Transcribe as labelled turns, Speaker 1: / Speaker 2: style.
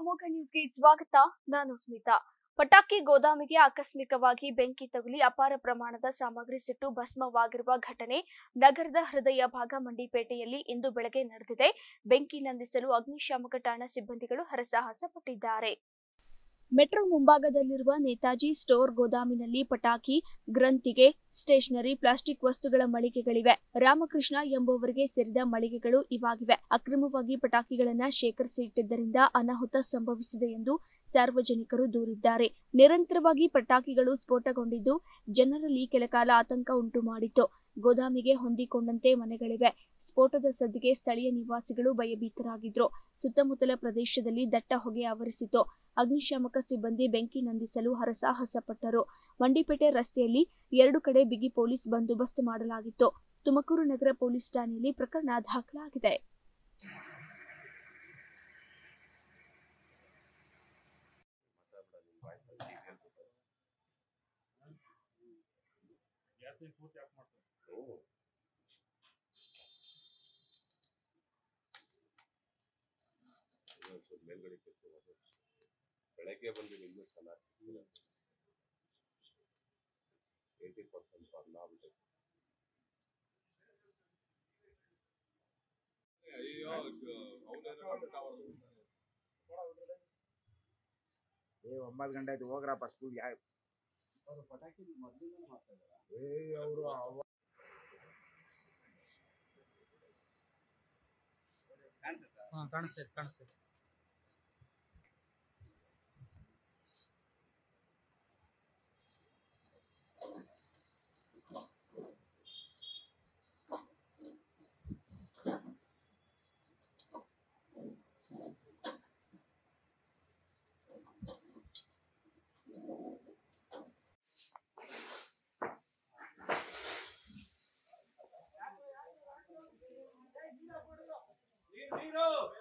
Speaker 1: ಅಮೋಘ ನ್ಯೂಸ್ಗೆ ಸ್ವಾಗತ. ನಾನು ಸ್ಮಿತಾ. ಪಟಾಕಿ ಗೋದಾಮಿಗೆ ಆಕಸ್ಮಿಕವಾಗಿ ಬೆಂಕಿ ತಗುಲಿ ಅಪಾರ ಪ್ರಮಾಣದ ಸಾಮಗ್ರಿ ಸಿಟ್ಟು ಭಸ್ಮವಾಗಿರುವ ಘಟನೆ ನಗರದ ಹೃದಯ ಭಾಗ ಮಂಡಿಪೇಟೆಯಲ್ಲಿ ಇಂದು ಬೆಳಗ್ಗೆ ನಡೆದಿದೆ. ಬೆಂಕಿ ನಂದಿಸಲು ಅಗ್ನಿಶಾಮಕ ಠಾಣಾ ಸಿಬ್ಬಂದಿಗಳು ಹರಸಾಹಸ ಪಟ್ಟಿದ್ದಾರೆ ಮೆಟ್ರೋ ಮುಂಭಾಗದಲ್ಲಿರುವ ನೇತಾಜಿ ಸ್ಟೋರ್ ಗೋದಾಮಿನಲ್ಲಿ ಪಟಾಕಿ, ಗ್ರಂಥಿಗೆ, ಸ್ಟೇಷನರಿ, ಪ್ಲಾಸ್ಟಿಕ್ ವಸ್ತುಗಳ ಮಳಿಗೆಗಳಿವೆ. ರಾಮಕೃಷ್ಣ ಎಂಬುವರಿಗೆ ಸೇರಿದ ಮಳಿಗೆಗಳು ಇವಾಗಿವೆ. ಅಕ್ರಮವಾಗಿ ಪಟಾಕಿಗಳನ್ನ ಶೇಖರಿಸಿ ಇಟ್ಟಿದ್ದರಿಂದ ಅನಾಹುತ ಸಂಭವಿಸಿದೆ ಎಂದು ಸಾರ್ವಜನಿಕರು ದೂರಿದ್ದಾರೆ. ನಿರಂತರವಾಗಿ ಪಟಾಕಿಗಳು ಸ್ಫೋಟಗೊಂಡಿದ್ದು ಜನರಲ್ಲಿ ಕೆಲಕಾಲ ಆತಂಕ ಉಂಟು ಮಾಡಿತ್ತು ಗೋದಾಮಿಗೆ ಹೊಂದಿಕೊಂಡಂತೆ ಮನೆಗಳಿವೆ. ಸ್ಫೋಟದ ಸದ್ದಿಗೆ ಸ್ಥಳೀಯ ನಿವಾಸಿಗಳು ಭಯಭೀತರಾಗಿದ್ರು. ಸುತ್ತಮುತ್ತಲ ಪ್ರದೇಶದಲ್ಲಿ ದಟ್ಟ ಹೊಗೆ ಆವರಿಸಿತು ಅಗ್ನಿಶಾಮಕ ಸಿಬ್ಬಂದಿ ಬೆಂಕಿ ನಂದಿಸಲು ಹರಸಾಹಸ ಪಟ್ಟರು ಮಂಡಿಪೇಟೆ ರಸ್ತೆಯಲ್ಲಿ ಎರಡು ಕಡೆ ಬಿಗಿ ಪೊಲೀಸ್ ಬಂದೋಬಸ್ತ್ ಮಾಡಲಾಗಿತ್ತು. ತುಮಕೂರು ನಗರ ಪೊಲೀಸ್ ಠಾಣೆಯಲ್ಲಿ ಪ್ರಕರಣ ದಾಖಲಾಗಿದೆ.
Speaker 2: ಬೆಳಗ್ಗೆ ಬಂದಿದ್ದು ಇನ್ನೂ ಚೆನ್ನಾಗಿ ಸಿಕ್ಕಿಲ್ಲ ಏಯ್ಟಿ ಪರ್ಸೆಂಟ್ ಬರ್ನ್ ಆಗ್ಬಿಟ್ಟೈತೆ ಅಯ್ಯೋ
Speaker 3: ಏ ಒಂಬತ್ತು ಗಂಟೆ ಆಯ್ತು ಹೋಗ್ರಪ್ಪ ಸ್ಕೂಲ್ ಯಾ ಏ ಅವರು
Speaker 4: ಹಾ ಕಾಣಿಸ್ತೈತೆ ಕಾಣಿಸ್ತೈತೆ Enough.